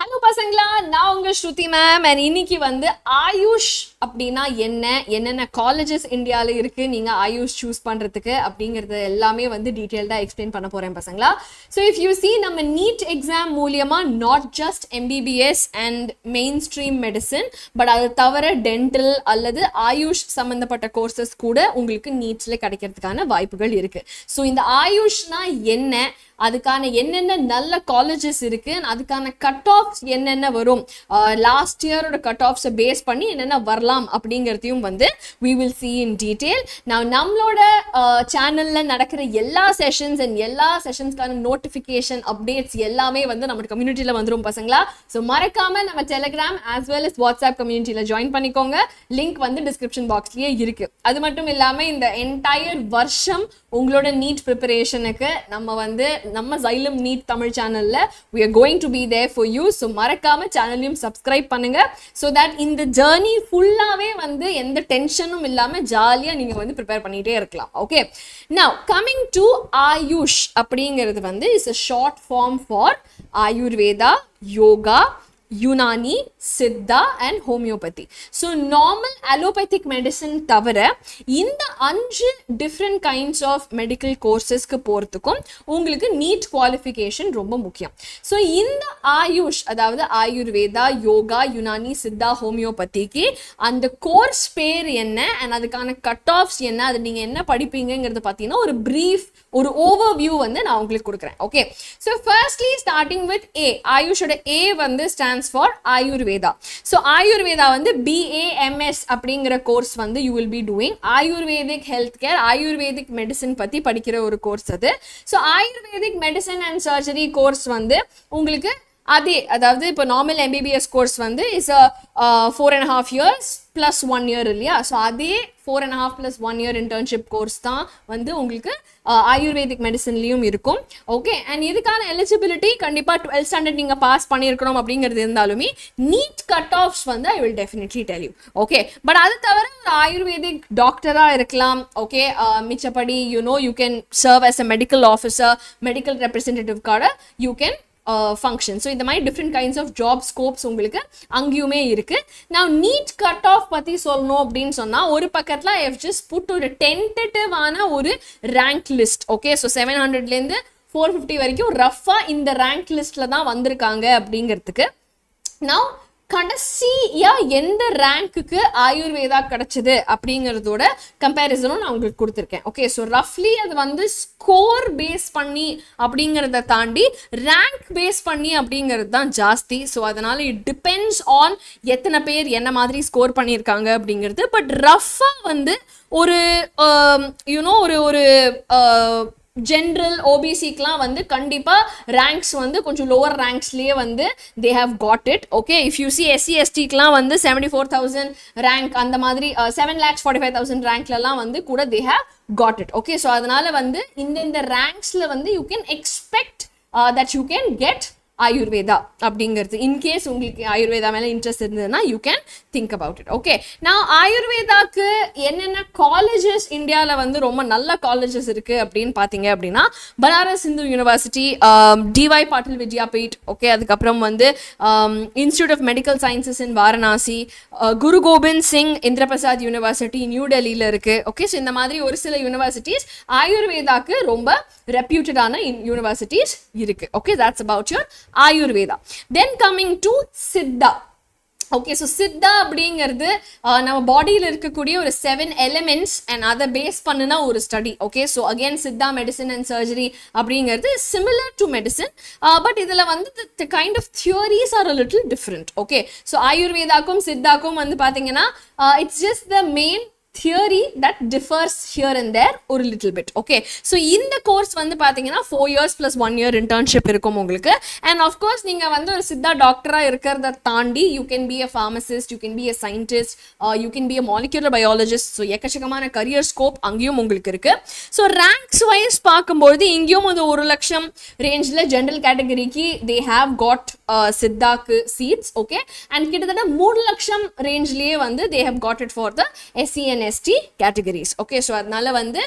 Hello பசங்களா நான் உங்க ஸ்ருதி மேம் அண்ட் இன்னைக்கு வந்து ஆயுஷ் அப்படின்னா என்ன? என்னென்ன காலேஜஸ் இந்தியாவில் இருக்கு? நீங்க ஆயுஷ் சூஸ் பண்றதுக்கு அப்படிங்கறது எல்லாமே வந்து டீட்டெயில்டாக எக்ஸ்பிளைன் பண்ண போறேன் பசங்களா. ஸோ இஃப் யூ சி நம்ம நீட் எக்ஸாம் மூலியமா not just MBBS and main stream medicine but அது தவிர டென்டல் அல்லது ஆயுஷ் சம்மந்தப்பட்ட கோர்சஸ் கூட உங்களுக்கு நீட்ஸ்ல கிடைக்கிறதுக்கான வாய்ப்புகள் இருக்கு. ஸோ இந்த ஆயுஷ்னா என்ன? அதுக்கான என்னென்ன நல்ல காலேஜஸ் இருக்கு அதுக்கான கட் ஆஃப்ஸ் என்னென்ன வரும்? லாஸ்ட் இயரோட கட் ஆஃப்ஸை பேஸ் பண்ணி என்னென்ன வரலாம் அப்படிங்கிறதையும் வந்து we will see in detail. நான் நம்மளோட சேனல்ல நடக்கிற எல்லா செஷன்ஸ் அண்ட் எல்லா செஷன்ஸ்க்கான நோட்டிஃபிகேஷன் அப்டேட்ஸ் எல்லாமே வந்து நம்ம கம்யூனிட்டியில் வந்துரும் பசங்களா? ஸோ மறக்காம நம்ம Telegram as well as WhatsApp கம்யூனிட்டியில் ஜாயின் பண்ணிக்கோங்க. லிங்க் வந்து டிஸ்கிரிப்ஷன் பாக்ஸ்லயே இருக்கு. அது மட்டும் இல்லாம இந்த என்டையர் வருஷம் உங்களோட நீட் ப்ரிப்பரேஷனுக்கு நம்ம வந்து நம்ம ஜைலம் நீட் தமிழ் சேனல்ல we are going to be there for you so மறக்காம சேனலையும் சப்ஸ்கிரைப் பண்ணுங்க. ஸோ தட் இந்த ஜேர்னி ஃபுல்லாவே வந்து எந்த டென்ஷனும் இல்லாம ஜாலியா நீங்க வந்து ப்ரிப்பேர் பண்ணிட்டே இருக்கலாம். Okay now coming to AYUSH அப்படிங்கிறது வந்து is a short form for Ayurveda yoga Unani Siddha and homeopathy so normal allopathic medicine தவிர இந்த அஞ்சு டிஃப்ரெண்ட் கைண்ட்ஸ் ஆஃப் மெடிக்கல் கோர்சஸ்க்கு போகிறதுக்கும் உங்களுக்கு நீட் குவாலிஃபிகேஷன் ரொம்ப முக்கியம். ஸோ இந்த ஆயுஷ் அதாவது ஆயுர்வேதா யோகா யுனானி சித்தா ஹோமியோபதிக்கு அந்த கோர்ஸ் பேர் என்ன அண்ட் அதுக்கான கட் ஆஃப்ஸ் என்ன அது நீங்கள் என்ன படிப்பீங்கிறது பார்த்தீங்கன்னா ஒரு ப்ரீஃப் ஒரு ஓவர் வியூ வந்து நான் உங்களுக்கு கொடுக்குறேன். Okay so firstly starting with A ஆயுஷோட A வந்து stands for Ayurveda so Ayurveda வந்து பிஏஎம்எஸ் அப்படிங்கிற கோர்ஸ் வந்து you will be doing Ayurvedic health care Ayurvedic medicine பற்றி படிக்கிற ஒரு கோர்ஸ் அது. So Ayurvedic medicine and surgery course வந்து உங்களுக்கு அதே அதாவது இப்போ நார்மல் எம்பிபிஎஸ் கோர்ஸ் வந்து is a four and half years plus one year இல்லையா? ஸோ அதே four and half plus one year internship course தான் வந்து உங்களுக்கு uh, ஆயுர்வேதிக் மெடிசன்லேயும் இருக்கும். ஓகே அண்ட் இதுக்கான எலிஜிபிலிட்டி கண்டிப்பாக டுவெல்த் ஸ்டாண்டர்ட் நீங்கள் பாஸ் பண்ணியிருக்கணும் அப்படிங்கிறது இருந்தாலுமே நீட் கட் ஆஃப்ஸ் வந்து I will definitely tell you okay but அது தவிர ஒரு ஆயுர்வேதிக் டாக்டராக இருக்கலாம். Okay uh, மிச்சப்படி you know you can serve as a medical officer medical ரெப்ரஸன்டேட்டிவ்காக you can Uh, function so இந்த மாதிரி different kinds of job scopes உங்களுக்கு அங்கேயுமே இருக்குது நான் நீட் கட் ஆஃப் பற்றி சொல்லணும் அப்படின்னு சொன்னால் ஒரு பக்கத்தில் ஐ ஹவ் ஜஸ்ட் புட் ஒரு டென்டேட்டிவான ஒரு rank list okay so seven ஹண்ட்ரட்லேருந்து ஃபோர் ஃபிஃப்டி வரைக்கும் ரஃபாக இந்த ரேங்க் லிஸ்ட்டில் தான் வந்திருக்காங்க அப்படிங்கிறதுக்கு. நான் கடைசியா எந்த ரேங்க்குக்கு ஆயுர்வேதா கிடைச்சது அப்படிங்கிறதோட கம்பேரிசனும் நான் உங்களுக்கு கொடுத்துருக்கேன். ஓகே ஸோ ரஃப்லி அது வந்து ஸ்கோர் பேஸ் பண்ணி அப்படிங்கிறத தாண்டி ரேங்க் பேஸ் பண்ணி அப்படிங்கிறது தான் ஜாஸ்தி. ஸோ அதனால இட் டிபெண்ட்ஸ் ஆன் எத்தனை பேர் என்ன மாதிரி ஸ்கோர் பண்ணியிருக்காங்க அப்படிங்கிறது. பட் ரஃபாக வந்து ஒரு um, யூனோ ஒரு ஒரு uh, ஜென்ரல் ஓபிசிக்கெலாம் வந்து கண்டிப்பாக ரேங்க்ஸ் வந்து கொஞ்சம் லோவர் ரேங்க்ஸ்லேயே வந்து they have got it okay if you see SC எஸ்டிக்கெலாம் வந்து செவன்டி ஃபோர் தௌசண்ட் ரேங்க் அந்த மாதிரி seven lakhs forty five thousand ரேங்க்லலாம் வந்து கூட they have got it okay so அதனால வந்து இந்த இந்த ரேங்க்ஸில் வந்து you can expect that you can get Ayurveda அப்படிங்கிறது. இன்கேஸ் உங்களுக்கு ஆயுர்வேதா மேலே இன்ட்ரெஸ்ட் இருந்ததுன்னா you can think about it okay நான் ஆயுர்வேதாக்கு என்னென்ன காலேஜஸ் இந்தியாவில் வந்து ரொம்ப நல்ல காலேஜஸ் இருக்குது அப்படின்னு பார்த்தீங்க அப்படின்னா Banaras Hindu university D Y Patil Vidyapeeth okay அதுக்கப்புறம் வந்து institute of medical sciences in Varanasi Guru Gobind Singh Indraprastha university new டெல்லியில் இருக்குது ஓகே ஸோ இந்த மாதிரி ஒரு சில யூனிவர்சிட்டிஸ் ஆயுர்வேதாக்கு ரொம்ப ரெப்யூட்டடான யூனிவர்சிட்டிஸ் இருக்குது okay that's about your Ayurveda. Then coming to Siddha okay so Siddha அப்படிங்கிறது நம்ம பாடியில் இருக்கக்கூடிய ஒரு செவன் எலிமெண்ட்ஸ் அண்ட் அதை பேஸ் பண்ணுனா ஒரு study okay so again Siddha medicine and surgery அப்படிங்கிறது சிமிலர் டு மெடிசன் பட் இதில் வந்து the kind of theories are a little different okay so ஆயுர்வேதாக்கும் சித்தாக்கும் வந்து பார்த்தீங்கன்னா it's just the main theory that differs here and there ஒரு little bit okay so இந்த course வந்து பார்த்தீங்கன்னா four years plus one year internship இருக்கும் உங்களுக்கு. And of course நீங்கள் வந்து ஒரு சித்தா டாக்டராக இருக்கிறத தாண்டி you can be a pharmacist you can be a scientist you can be a molecular biologist so எக்கச்சக்கமான கரியர் ஸ்கோப் அங்கேயும் உங்களுக்கு இருக்கு. ஸோ ரேங்க்ஸ் வைஸ் பார்க்கும்பொழுது இங்கேயும் அது ஒரு லட்சம் ரேஞ்சில் ஜென்ரல் கேட்டகரிக்கு தே ஹாவ் காட் சித்தாக்கு சீட்ஸ் ஓகே அண்ட் கிட்டத்தட்ட மூணு லட்சம் ரேஞ்ச்லேயே வந்து they have got it for the SC and ST categories okay so அதனால வந்து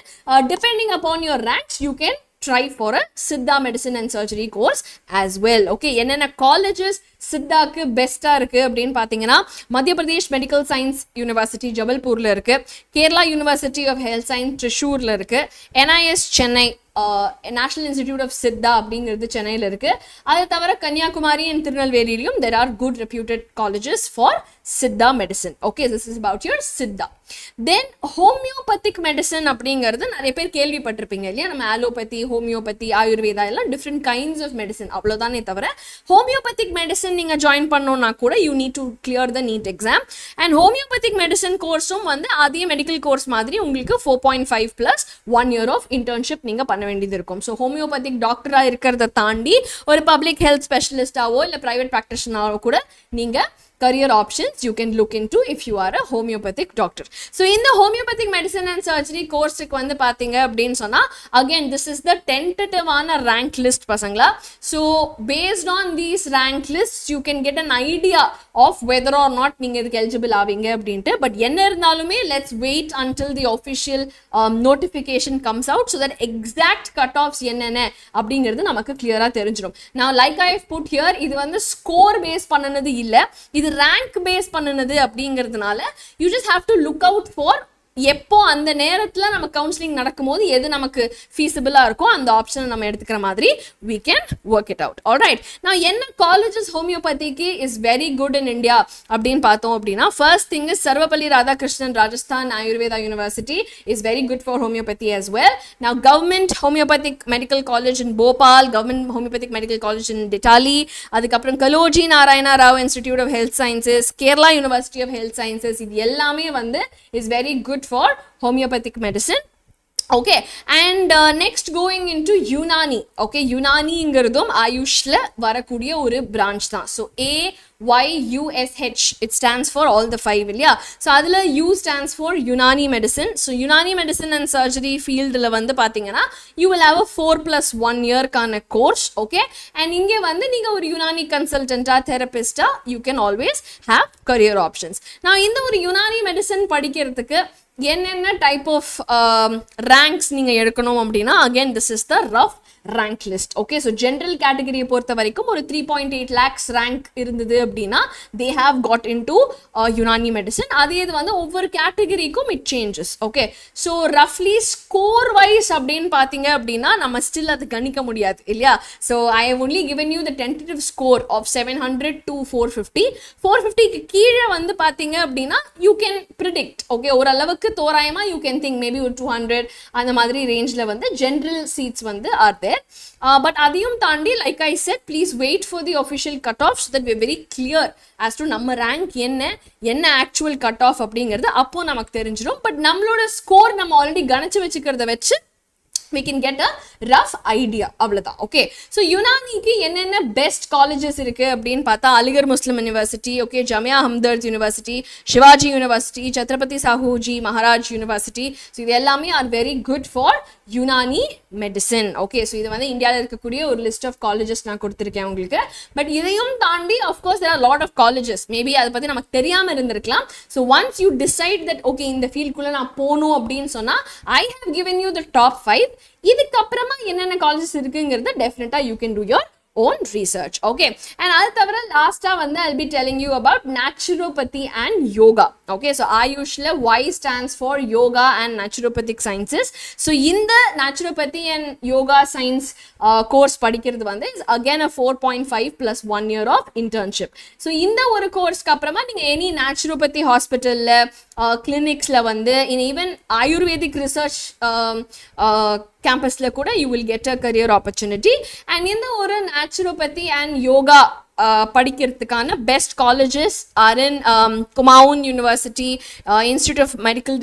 depending upon your ranks you can try for a Siddha medicine and surgery course as well okay என்னென்ன colleges சித்தாக்கு பெஸ்ட்டாக இருக்குது அப்படின்னு பார்த்தீங்கன்னா Madhya Pradesh medical science university ஜபல்பூரில் இருக்குது Kerala university of health science ட்ரிஷூரில் இருக்குது NIS Chennai national institute of Siddha அப்படிங்கிறது சென்னையில் இருக்குது அதை தவிர Kanyakumari and திருநெல்வேலியிலும் there are good reputed colleges for Siddha medicine okay this is about your Siddha then homeopathic medicine அப்படிங்கிறது நிறைய பேர் கேள்விப்பட்டிருப்பீங்க இல்லையா? நம்ம ஆலோபதி ஹோமியோபதி ஆயுர்வேதா எல்லாம் டிஃப்ரெண்ட் கைண்ட்ஸ் ஆஃப் மெடிசன் அவ்வளோதானே தவிர ஹோமியோபதிக் மெடிசன் நீங்கள் ஜாயின் பண்ணோன்னா கூட you need to clear the NEET exam and homeopathic medicine கோர்ஸும் வந்து அதே மெடிக்கல் கோர்ஸ் மாதிரி உங்களுக்கு four point five plus one year of internship நீங்கள் பண்ண வேண்டியது இருக்கும். ஸோ ஹோமியோபதிக் டாக்டராக இருக்கிறத தாண்டி ஒரு பப்ளிக் ஹெல்த் ஸ்பெஷலிஸ்டாவோ இல்லை ப்ரைவேட் ப்ராக்டிஷனாவோ கூட நீங்கள் career options you can look into if you are a homeopathic doctor so இந்த homeopathic medicine and surgery கோர்ஸுக்கு வந்து பார்த்தீங்க அப்படின்னு சொன்னால் again this is the tentative-ஆன rank list பசங்களா so based on these rank lists you can get an idea of whether or not நீங்கள் இதுக்கு eligible ஆவீங்க அப்படின்ட்டு. பட் என்ன இருந்தாலுமே let's wait until the official notification comes out so that exact cut offs என்னென்ன அப்படிங்கிறது நமக்கு கிளியராக தெரிஞ்சிடும். நான் லைக் ஐ புட் ஹியர் இது வந்து ஸ்கோர் பேஸ் பண்ணனது இல்லை. இது ரேங்க் பேஸ் பண்ணினது அப்படிங்கிறதுனால you just have to look out for எப்போ அந்த நேரத்தில் நம்ம கவுன்சிலிங் நடக்கும்போது எது நமக்கு ஃபீஸிபிளாக இருக்கோ அந்த ஆப்ஷனை நம்ம எடுத்துக்கிற மாதிரி we can work it out alright நான் என்ன colleges ஹோமியோபதிக்கு is very good in India அப்படின்னு பார்த்தோம் அப்படின்னா first thing is Sarvepalli Radhakrishnan Rajasthan Ayurveda university is very good for homeopathy as well. Now government homeopathic medical college in Bhopal government homeopathic medical college in Ditali அதுக்கப்புறம் Kaloji Narayana Rao institute of health sciences Kerala university of health sciences இது எல்லாமே வந்து is very good for homeopathic medicine okay and next going into Unani okay யுனானிங்கிறதும் ஆயுஷ்ல வரக்கூடிய ஒரு branch தான். So A Y U S H it stands for all the five இல்லையா? So அதில் U stands for Unani medicine so Unani medicine and surgery ஃபீல்டில் வந்து பார்த்தீங்கன்னா you will have a four plus one இயர்க்கான course okay and இங்கே வந்து நீங்கள் ஒரு யுனானி கன்சல்டண்ட்டாக தெரபிஸ்ட்டாக you can always have career options நான் இந்த ஒரு யுனானி மெடிசன் படிக்கிறதுக்கு என்னென்ன டைப் ஆஃப் ரேங்க்ஸ் நீங்கள் எடுக்கணும் அப்படின்னா again this is the rough rank list okay so general கேட்டகரியை பொறுத்த வரைக்கும் ஒரு three point eight lakhs rank இருந்தது அப்படின்னா they have got into Unani medicine அதே இது வந்து ஒவ்வொரு கேட்டகரிக்கும் இட் சேஞ்சஸ் ஓகே ஸோ ரஃப்லி ஸ்கோர் வைஸ் அப்படின்னு பார்த்தீங்க அப்படின்னா நம்ம ஸ்டில் அது கணிக்க முடியாது இல்லையா? So I have only given you the tentative score of seven hundred to four fifty four ஃபிஃப்டிக்கு கீழே வந்து பார்த்தீங்க அப்படின்னா யூ கேன் ப்ரிடிக்ட் ஓகே ஓரளவுக்கு தோராயமாக யூ கேன் திங்க் மேபி ஒரு டூ ஹண்ட்ரட் அந்த மாதிரி ரேஞ்சில் வந்து ஜென்ரல் சீட்ஸ் வந்து ஆர் தேர் பட் uh, அதையும் தாண்டி like I said please wait for the official cut off that we very clear as to நம்ம ரேங்க் என்ன என்ன ஆக்சுவல் கட் ஆஃப் அப்படிங்கிறது அப்போ நமக்கு தெரிஞ்சிடும். பட் நம்மளோட ஸ்கோர் நம்ம ஆல்ரெடி கணிச்சு வச்சுக்கிறத வச்சு we can get a rough idea அவ்வளோதான் ஓகே ஸோ யுனானிக்கு என்னென்ன பெஸ்ட் காலேஜஸ் இருக்குது அப்படின்னு பார்த்தா Aligarh Muslim university okay Jamia Hamdard university Shivaji university Chhatrapati Sahuji Maharaj university so இது எல்லாமே are very good for Unani medicine okay so இது வந்து இந்தியாவில் இருக்கக்கூடிய ஒரு லிஸ்ட் ஆஃப் காலேஜஸ் நான் கொடுத்துருக்கேன் உங்களுக்கு. பட் இதையும் தாண்டி of course there are lot of colleges maybe அதை பற்றி நமக்கு தெரியாமல் இருந்திருக்கலாம். So once you decide that okay இந்த ஃபீல்டுக்குள்ளே நான் போகணும் அப்படின்னு சொன்னால் I have given you the top five இதுக்கப்புறமா என்னென்ன காலேஜஸ் இருக்குங்கிறத டெஃபினட்டாக you can do your own research okay and அது தவிர லாஸ்ட்டாக வந்து I'll be telling you about naturopathy and yoga okay so ஆயுஷ்ல Y stands for yoga and naturopathic sciences so இந்த naturopathy and yoga science course படிக்கிறது வந்து is again a four point five plus one year of internship so இந்த ஒரு கோர்ஸ்க்கு அப்புறமா நீங்கள் any naturopathy ஹாஸ்பிட்டலில் கிளினிக்ஸில் வந்து இன் ஈவன் ஆயுர்வேதிக் ரிசர்ச் கேம்பஸில் கூட you will get a career opportunity and இந்த ஒரு நேச்சுரோபதி அண்ட் யோகா படிக்கிறதுக்கான best colleges are in Kumaon university institute of medical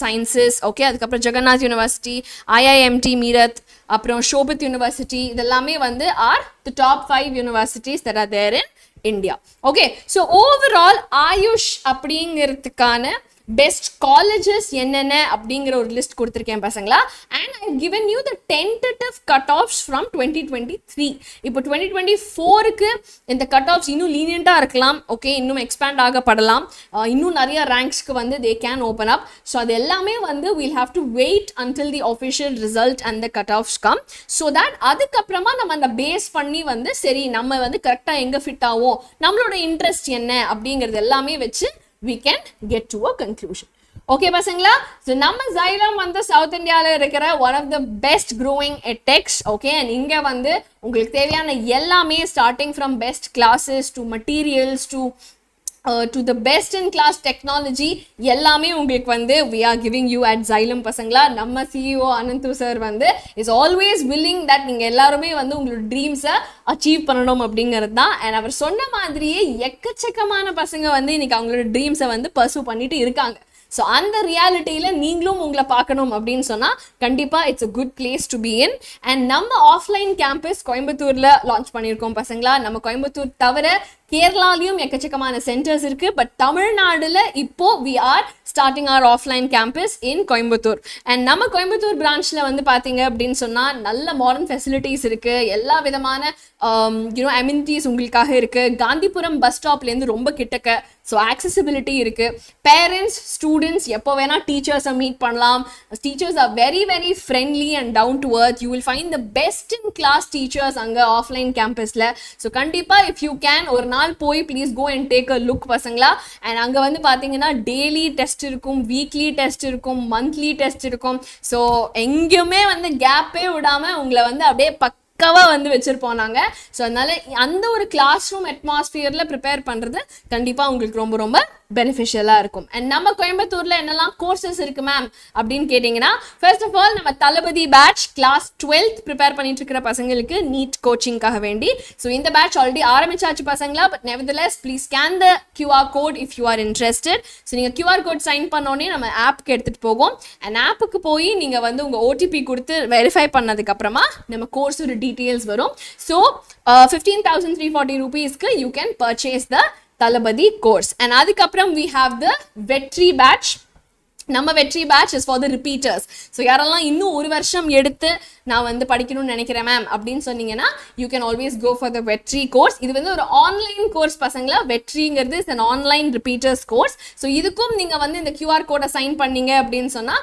sciences okay அதுக்கப்புறம் ஜெகநாத் யூனிவர்சிட்டி ஐஐஎம்டி மீரத் அப்புறம் ஷோபித் யூனிவர்சிட்டி இதெல்லாமே வந்து are the top five universities that are there in India okay so overall AYUSH அப்படிங்கிறதுக்கான best colleges என்னென்ன அப்படிங்கிற ஒரு list கொடுத்துருக்கேன் பசங்களா? And I given you the tentative cut offs from twenty twenty three இப்போ டுவெண்ட்டி டுவெண்ட்டி ஃபோருக்கு இந்த cut of இன்னும் லீனியண்ட்டாக இருக்கலாம். ஓகே இன்னும் எக்ஸ்பேண்ட் ஆகப்படலாம். Uh, இன்னும் நிறைய ரேங்க்ஸ்க்கு வந்து they can open up so அது எல்லாமே வந்து we'll have to wait until the official result and the cut offs come so that அதுக்கப்புறமா நம்ம அந்த பேஸ் பண்ணி வந்து சரி நம்ம வந்து கரெக்டாக எங்கே ஃபிட் ஆகும் நம்மளோட இன்ட்ரெஸ்ட் என்ன அப்படிங்கிறது எல்லாமே வச்சு we can get to a conclusion okay பசங்களா? ஸோ நம்ம ஜைலம் வந்து சவுத் இந்தியாவில் இருக்கிற one of the best growing techs okay and இங்கே வந்து உங்களுக்கு தேவையான எல்லாமே starting from best classes to materials to to the best in class technology எல்லாமே உங்களுக்கு வந்து we are giving you at Xylem பசங்களா நம்ம சிஇஓ அனந்து சார் வந்து இஸ் ஆல்வேஸ் வில்லிங் தட் நீங்கள் எல்லாருமே வந்து உங்களோட ட்ரீம்ஸை அச்சீவ் பண்ணணும் அப்படிங்கிறது தான். அண்ட் அவர் சொன்ன மாதிரியே எக்கச்சக்கமான பசங்க வந்து இன்னைக்கு அவங்களோட ட்ரீம்ஸை வந்து பர்சூ பண்ணிட்டு இருக்காங்க. ஸோ அந்த ரியாலிட்டியில் நீங்களும் உங்களை பார்க்கணும் அப்படின்னு சொன்னால் கண்டிப்பாக it's a good place to be in and நம்ம ஆஃப்லைன் கேம்பஸ் கோயம்புத்தூரில் லான்ச் பண்ணியிருக்கோம் பசங்களா. நம்ம கோயம்புத்தூர் தவிர கேரளாலையும் எக்கச்சக்கமான சென்டர்ஸ் இருக்கு. பட் தமிழ்நாடுல இப்போ we are starting our offline campus in Coimbatore and நம்ம கோயம்புத்தூர் பிரான்ச்ல வந்து பாத்தீங்க அப்படின்னு சொன்னா நல்ல மாடர்ன் ஃபெசிலிட்டிஸ் இருக்கு. எல்லா விதமான um, யூனோ அமினிட்டிஸ் உங்களுக்காக இருக்கு. காந்திபுரம் பஸ் ஸ்டாப்லேருந்து ரொம்ப கிட்டக்க ஸோ ஆக்சசிபிலிட்டி இருக்கு. பேரண்ட்ஸ் ஸ்டூடெண்ட்ஸ் எப்போ வேணா டீச்சர்ஸை மீட் பண்ணலாம். Teachers are very very friendly and down to earth you will find the best in class teachers அங்கே ஆஃப்லைன் கேம்பஸில் ஸோ கண்டிப்பாக இஃப் யூ கேன் ஒரு நாள் போய் please go and take a look பசங்களா. அண்ட் அங்கே வந்து பார்த்தீங்கன்னா டெய்லி டெஸ்ட் டெஸ்ட் இருக்கும் வீக்லி டெஸ்ட் இருக்கும் மந்த்லி டெஸ்ட் இருக்கும். ஸோ எங்கேயுமே வந்து கேப்பே விடாமல் உங்களை வந்து அப்படியே பக் வந்து வச்சிருப்போம் நாங்க. ஸோ அதனால அந்த ஒரு கிளாஸ் ரூம் அட்மாஸ்பியர்ல ப்ரிப்பேர் பண்றது கண்டிப்பா உங்களுக்கு ரொம்ப ரொம்ப பெனிஃபிஷியலாக இருக்கும். அண்ட் நம்ம கோயம்புத்தூரில் என்னெல்லாம் கோர்சஸ் இருக்குது மேம் அப்படின்னு கேட்டிங்கன்னா ஃபர்ஸ்ட் ஆஃப் ஆல் நம்ம Thalapathy batch class twelfth prepare பண்ணிட்டு இருக்கிற பசங்களுக்கு நீட் கோச்சிங்காக வேண்டி. ஸோ இந்த பேட்ச் ஆல்ரெடி ஆரம்பிச்சாச்சு பசங்களா but nevertheless please scan the QR code if you are interested so நீங்கள் கியூஆர் கோட் சைன் பண்ணோன்னே நம்ம ஆப்புக்கு எடுத்துகிட்டு போகும் அண்ட் ஆப்புக்கு போய் நீங்கள் வந்து உங்கள் ஓடிபி கொடுத்து வெரிஃபை பண்ணதுக்கப்புறமா நம்ம கோர்ஸோட டீட்டெயில்ஸ் வரும். So fifteen thousand three forty ருபீஸ்க்கு you can purchase the Thalapathy course. And அதுக்கப்புறம் we have the Vetri batch நம்ம Vetri batch is for the repeaters so யாரெல்லாம் இன்னும் ஒரு வருஷம் எடுத்து நான் வந்து படிக்கணும்னு நினைக்கிறேன் மேம் அப்படின்னு சொன்னீங்கன்னா you can always go for the Vetri course இது வந்து ஒரு ஆன்லைன் கோர்ஸ் பசங்களா? வெற்றிங்கிறது is an online repeaters course so இதுக்கும் நீங்கள் வந்து இந்த கியூஆர் கோடை சைன் பண்ணீங்க அப்படின்னு சொன்னால்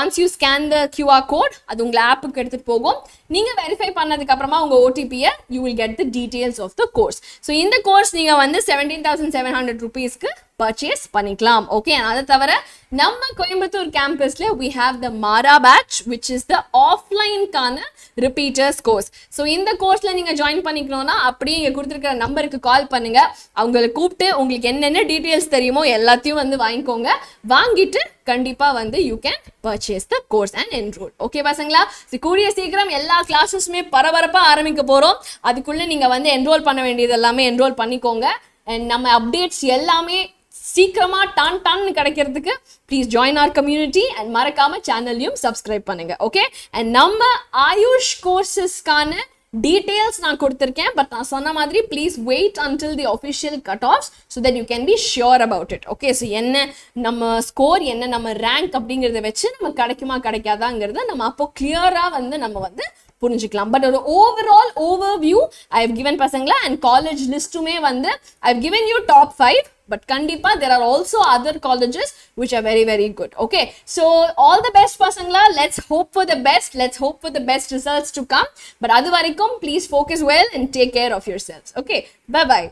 once you scan the QR code அது உங்களை ஆப்புக்கு எடுத்துகிட்டு போகும். நீங்கள் வெரிஃபை பண்ணதுக்கு அப்புறமா உங்கள் ஓடிபியை you will get the details of the course so இந்த கோர்ஸ் நீங்கள் வந்து செவன்டீன் தௌசண்ட் செவன் ஹண்ட்ரட் ருபீஸ்க்கு பர்ச்சேஸ் பண்ணிக்கலாம். ஓகே அதை தவிர நம்ம Coimbatore கேம்பஸ்ல we have the Maara batch which is the offline ஆஃப்லைனுக்கான repeaters course so இந்த கோர்ஸ்ல நீங்க ஜாயின் பண்ணிக்கணும்னா அப்படியே இங்க கொடுத்துருக்கிற நம்பருக்கு கால் பண்ணுங்க. அவங்களை கூப்பிட்டு உங்களுக்கு என்னென்ன டீட்டெயில்ஸ் தெரியுமோ எல்லாத்தையும் வந்து வாங்கிக்கோங்க. வாங்கிட்டு கண்டிப்பா வந்து you can purchase the course and enroll okay பசங்களா? கூடிய சீக்கிரம் எல்லா கிளாஸஸுமே பரபரப்பாக ஆரம்பிக்க போறோம். அதுக்குள்ள நீங்க வந்து என்ரோல் பண்ண வேண்டியது எல்லாமே என்ரோல் பண்ணிக்கோங்க. அண்ட் நம்ம அப்டேட்ஸ் எல்லாமே சீக்கிரமா டான் டான்னு கிடைக்கிறதுக்கு please join our community and மறக்காம சேனல்லையும் சப்ஸ்கிரைப் பண்ணுங்க ஓகே அண்ட் நம்ம ஆயுஷ் கோர்சஸ்க்கான டீட்டெயில்ஸ் நான் கொடுத்துருக்கேன் பட் நான் சொன்ன மாதிரி please wait until the official cut off so that you can be sure about it okay so என்ன நம்ம ஸ்கோர் என்ன நம்ம ரேங்க் அப்படிங்கிறத வச்சு நம்ம கிடைக்குமா கிடைக்காதாங்கிறத நம்ம அப்போ கிளியராக வந்து நம்ம வந்து புரிஞ்சுக்கலாம் பட் ஒரு overall overview I have given பசங்களா அண்ட் காலேஜ் லிஸ்ட்டுமே வந்து I have given you top five but கண்டிப்பா there are also other colleges which are very very good okay so all the best பசங்களா let's hope for the best let's hope for the best results to come but அது வரைக்கும் please focus well and take care of yourselves okay bye bye